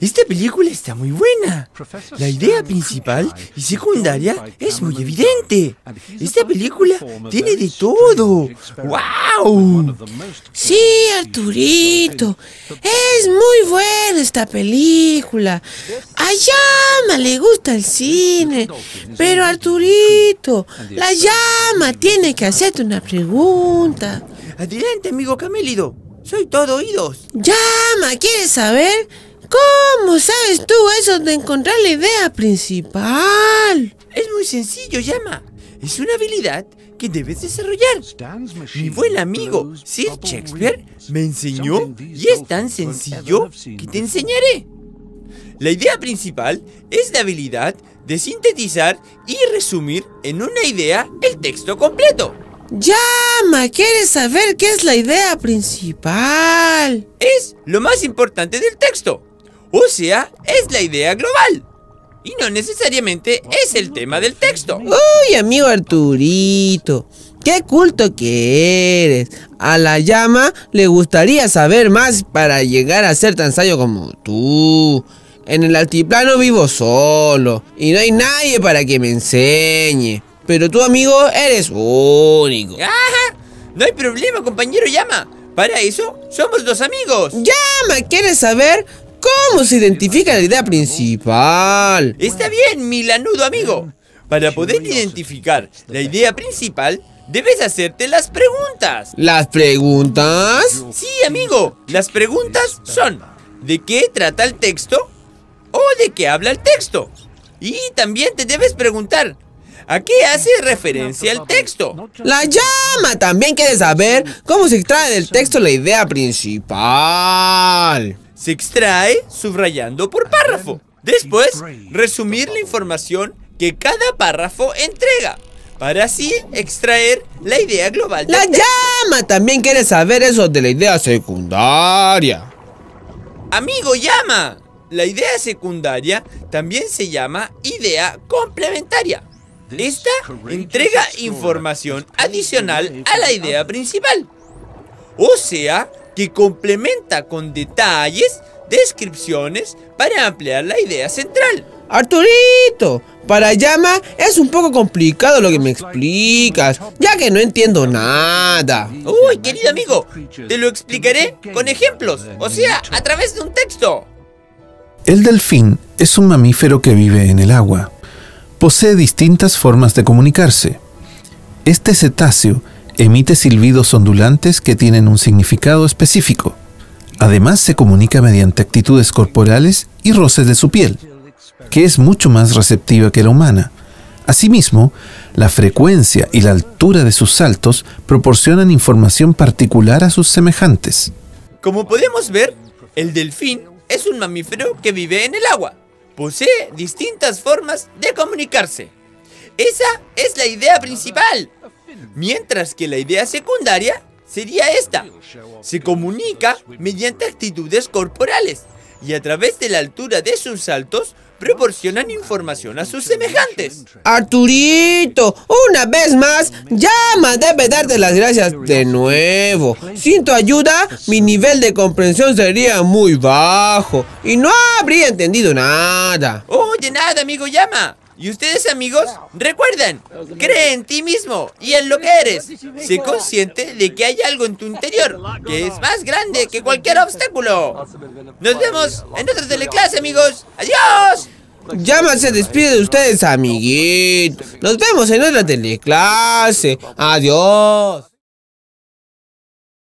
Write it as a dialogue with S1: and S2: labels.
S1: Esta película está muy buena. La idea principal y secundaria es muy evidente. Esta película tiene de todo. ¡Wow!
S2: Sí, Arturito. Es muy buena esta película. A Llama le gusta el cine. Pero Arturito, la llama tiene que hacerte una pregunta.
S1: Adelante, amigo Camélido. Soy todo oídos.
S2: Llama, ¿quieres saber? ¿Cómo sabes tú eso de encontrar la idea principal?
S1: Es muy sencillo, llama. Es una habilidad que debes desarrollar. Mi buen amigo Sir Shakespeare me enseñó y es tan sencillo que te enseñaré. La idea principal es la habilidad de sintetizar y resumir en una idea el texto completo.
S2: Llama, ¿quieres saber qué es la idea principal?
S1: Es lo más importante del texto. O sea, es la idea global. Y no necesariamente es el tema del texto.
S2: Uy, amigo Arturito, qué culto que eres. A la llama le gustaría saber más para llegar a ser tan sabio como tú. En el altiplano vivo solo y no hay nadie para que me enseñe. Pero tú, amigo, eres único.
S1: ¡Ajá! No hay problema, compañero Llama. Para eso somos dos amigos.
S2: Llama, ¿quieres saber cómo se identifica la idea principal?
S1: Está bien, mi lanudo amigo. Para poder identificar la idea principal, debes hacerte las preguntas.
S2: ¿Las preguntas?
S1: Sí, amigo. Las preguntas son, ¿de qué trata el texto? ¿O de qué habla el texto? Y también te debes preguntar, ¿A qué hace referencia el texto?
S2: La llama también quiere saber cómo se extrae del texto la idea principal.
S1: Se extrae subrayando por párrafo. Después, resumir la información que cada párrafo entrega. Para así extraer la idea global
S2: La llama también quiere saber eso de la idea secundaria.
S1: Amigo llama. La idea secundaria también se llama idea complementaria. Esta entrega información adicional a la idea principal. O sea, que complementa con detalles, descripciones para ampliar la idea central.
S2: Arturito, para llama es un poco complicado lo que me explicas, ya que no entiendo nada.
S1: Uy, querido amigo, te lo explicaré con ejemplos, o sea, a través de un texto.
S3: El delfín es un mamífero que vive en el agua posee distintas formas de comunicarse. Este cetáceo emite silbidos ondulantes que tienen un significado específico. Además se comunica mediante actitudes corporales y roces de su piel, que es mucho más receptiva que la humana. Asimismo, la frecuencia y la altura de sus saltos proporcionan información particular a sus semejantes.
S1: Como podemos ver, el delfín es un mamífero que vive en el agua posee distintas formas de comunicarse. Esa es la idea principal. Mientras que la idea secundaria sería esta. Se comunica mediante actitudes corporales y a través de la altura de sus saltos proporcionan información a sus semejantes.
S2: Arturito, una vez más, llama, debe darte las gracias de nuevo. Sin tu ayuda, mi nivel de comprensión sería muy bajo y no habría entendido nada.
S1: Oh, de nada, amigo llama. Y ustedes amigos, recuerden, cree en ti mismo y en lo que eres. Sé consciente de que hay algo en tu interior que es más grande que cualquier obstáculo. Nos vemos en otra teleclase, amigos. ¡Adiós!
S2: Llama se despide de ustedes, amiguitos. Nos vemos en otra teleclase. Adiós.